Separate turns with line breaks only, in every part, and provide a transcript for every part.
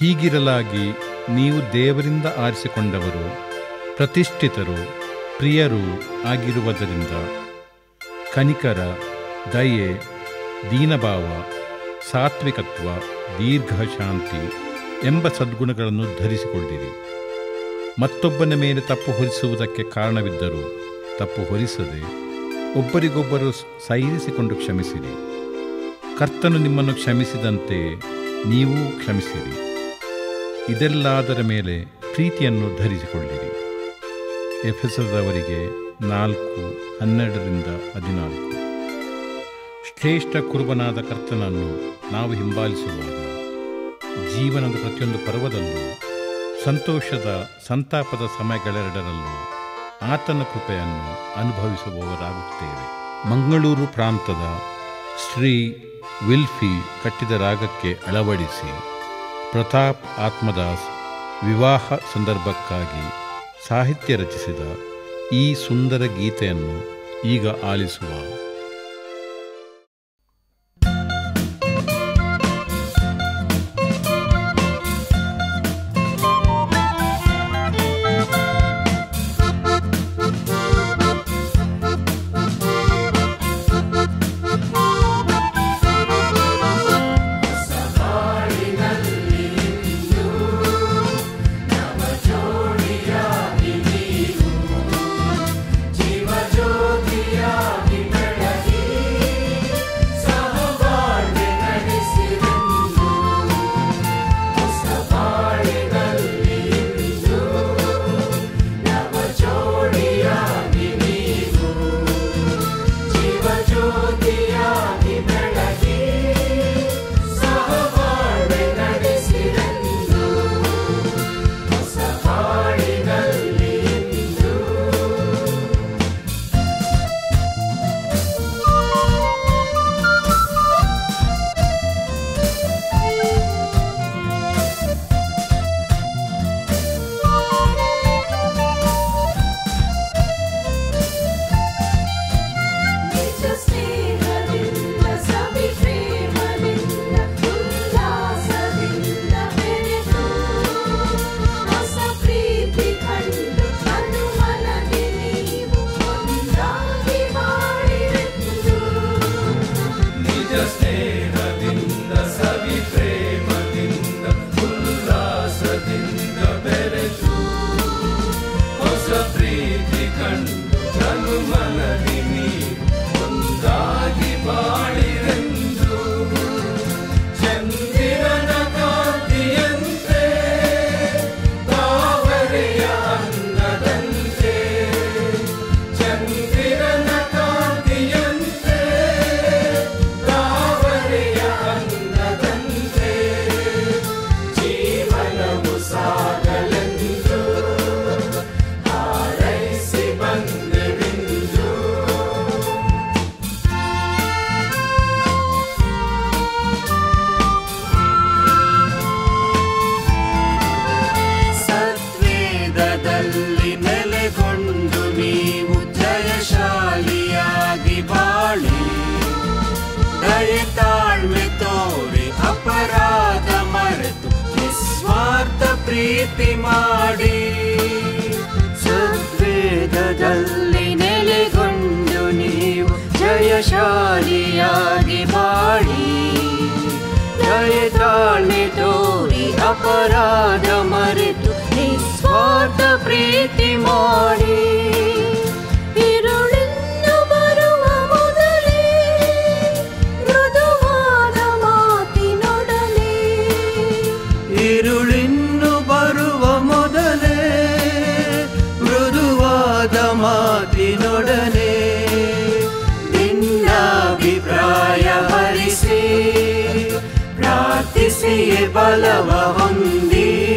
ಹೀಗಿರಲಾಗಿ ನೀವು ದೇವರಿಂದ ಆರಿಸಿಕೊಂಡವರು, ಪ್ರತಿಷ್ಠಿತರು, ಪ್ರಿಯರು ಆಗಿರುವುದರಿಂದ ಕನಿಕರ, ದಯೆ, ದೀನಭಾವ, ಸಾತ್ವಿಕತ್ವ, ದೀರ್ಘಶಾಂತಿ ಎಂಬ ಸದ್ಗುಣಗಳನ್ನು ಧರಿಸಿಕೊಂಡಿರಿ. ಮತ್ತೊಬ್ಬನ ಮೇಲೆ ತಪ್ಪು ಹೊರಿಸುವುದಕ್ಕೆ ಕಾರಣವಿದ್ದರೂ ತಪ್ಪು ಹೊರಿಸದೆ ಒಬ್ಬರಿಗೊಬ್ಬರು ಸೈರಿಸಿಕೊಂಡು ಕ್ಷಮಿಸಿರಿ. ಕರ್ತನು ನಿಮ್ಮನ್ನು ಕ್ಷಮಿಸಿದಂತೆ ನೀವೂ ಕ್ಷಮಿಸಿರಿ. ಇದೆಲ್ಲಾದರ ಮೇಲೆ ಪ್ರೀತಿಯನ್ನು ಧರಿಸಿಕೊಳ್ಳಿರಿ. ಎಫೆಸದವರಿಗೆ ನಾಲ್ಕು, ಹನ್ನೆರಡರಿಂದ ಹದಿನಾಲ್ಕು. ಶ್ರೇಷ್ಠ ಕುರುಬನಾದ ಕರ್ತನನ್ನು ನಾವು ಹಿಂಬಾಲಿಸುವಾಗ, ಜೀವನದ ಪ್ರತಿಯೊಂದು ಪರ್ವದಲ್ಲೂ, ಸಂತೋಷದ ಸಂತಾಪದ ಸಮಯಗಳೆರಡರಲ್ಲೂ ಆತನ ಕೃಪೆಯನ್ನು ಅನುಭವಿಸುವವರಾಗುತ್ತೇವೆ. ಮಂಗಳೂರು ಪ್ರಾಂತದ ಶ್ರೀ ವಿಲ್ಫಿ ಕಟ್ಟಿದ ರಾಗಕ್ಕೆ ಅಳವಡಿಸಿ ಪ್ರತಾಪ್ ಆತ್ಮದಾಸ್ ವಿವಾಹ ಸಂದರ್ಭಕ್ಕಾಗಿ ಸಾಹಿತ್ಯ ರಚಿಸಿದ ಈ ಸುಂದರ ಗೀತೆಯನ್ನು ಈಗ ಆಲಿಸುವ
ಬಾಳಿ ದಯೆ ತಾಳ್ಮೆ ತೋರಿ ಅಪರಾಧ ಮರೆತು ನಿಸ್ವಾರ್ಥ ಪ್ರೀತಿ ಮಾಡಿ ಸತ್ವೇದದಲ್ಲಿ ನೆಲೆಗೊಂಡು ನೀವು ಜಯಶಾಲಿಯಾಗಿ ಬಾಳಿ ದಯೆ ತಾಳ್ಮೆ ತೋರಿ ಅಪರಾಧ ಮರೆತು ನಿಸ್ವಾರ್ಥ ಪ್ರೀತಿ ಮಾಡಿ
نفسي بلغ عندي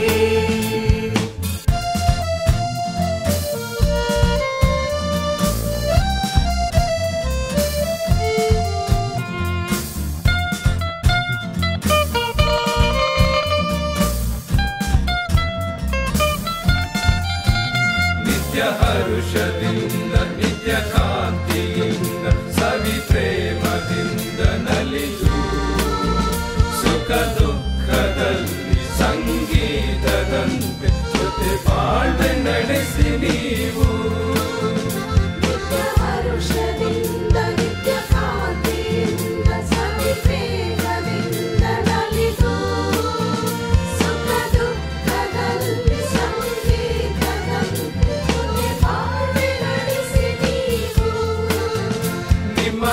نتيا هاروشا بندا نتيا خاروشا ಬಾಳ್ವೆ ನಡೆಸಿ ನೀವು
ನಿಮ್ಮ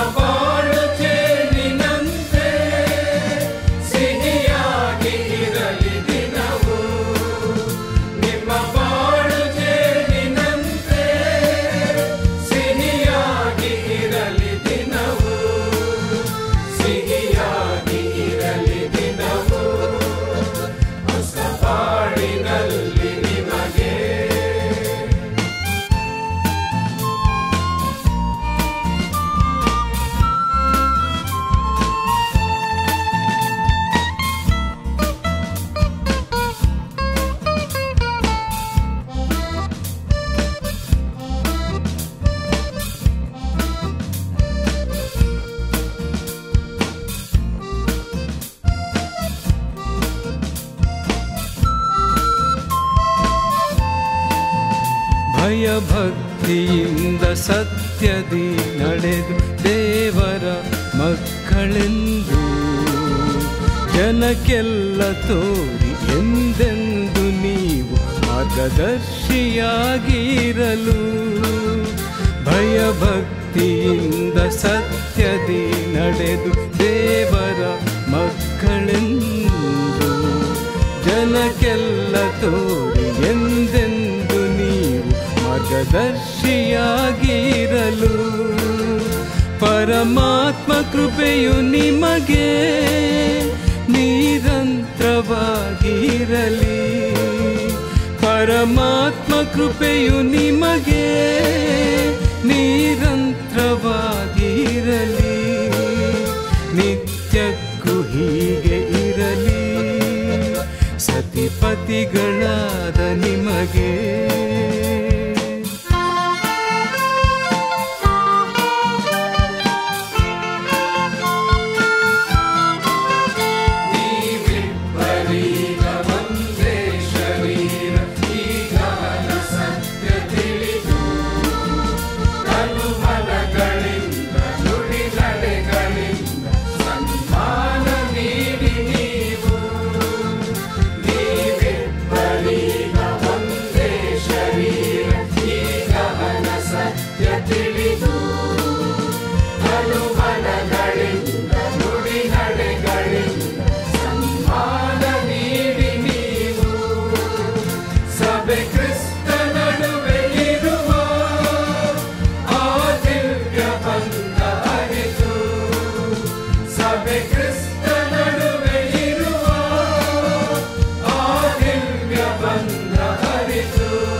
ಭಯಭಕ್ತಿಯಿಂದ ಸತ್ಯದಿ ನಡೆದು ದೇವರ ಮಕ್ಕಳೆಂದು. ಜನಕ್ಕೆಲ್ಲ ತೋರಿ ಎಂದೆಂದು ನೀವು ಮಾರ್ಗದರ್ಶಿಯಾಗಿರಲು. ಭಯಭಕ್ತಿಯಿಂದ ಸತ್ಯದಿ ನಡೆದು ದೇವರ ಮಕ್ಕಳೆಂದು. ಜನಕ್ಕೆಲ್ಲ ತೋರಿ ಮಾರ್ಗದರ್ಶಿಯಾಗಿರಲು. ಪರಮಾತ್ಮ ಕೃಪೆಯು ನಿಮಗೆ ನಿರಂತರವಾಗಿರಲಿ. ಪರಮಾತ್ಮ ಕೃಪೆಯು ನಿಮಗೆ ನಿರಂತರವಾಗಿರಲಿ. ನಿತ್ಯಕ್ಕೂ ಹೀಗೆ ಇರಲಿ. ಸತಿಪತಿಗಳಾದ ನಿಮಗೆ
Espírito.